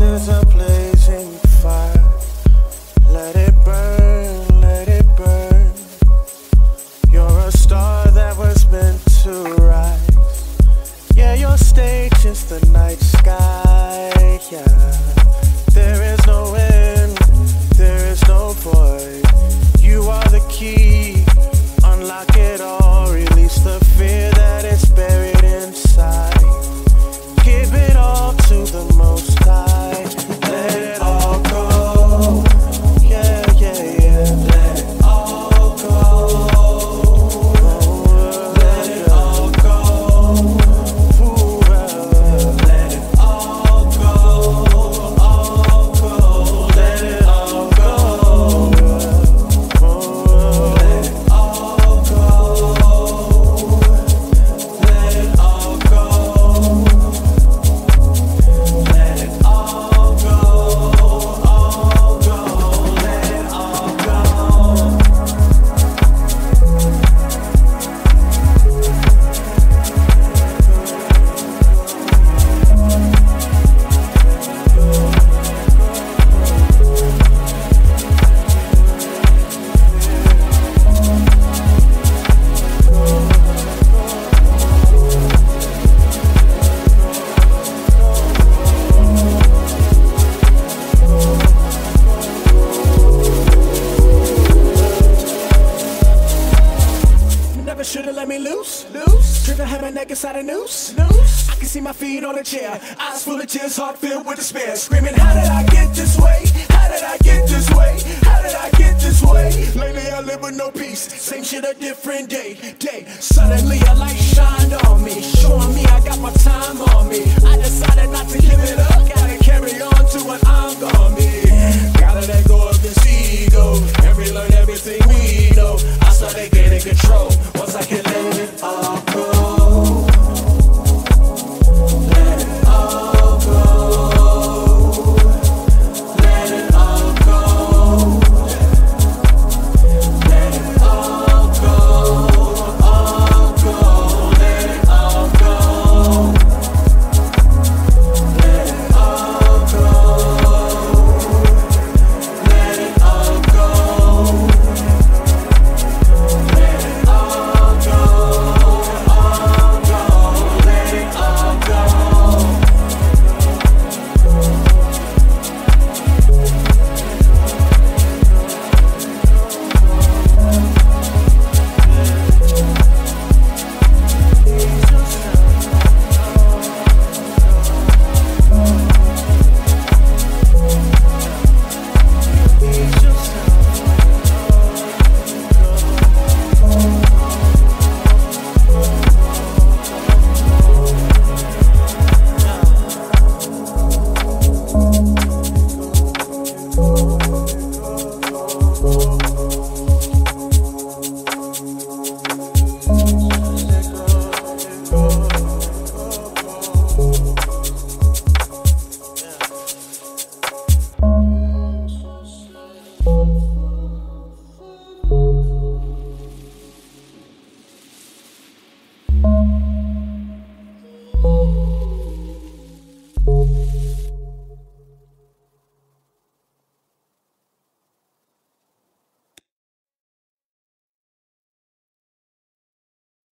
there's a blazing Trigger had my neck inside a noose. Noose. I can see my feet on a chair. Eyes full of tears, heart filled with despair. Screaming, how did I get this way? How did I get this way? How did I get this way? Lately I live with no peace. Same shit, a different day. Day. Suddenly a light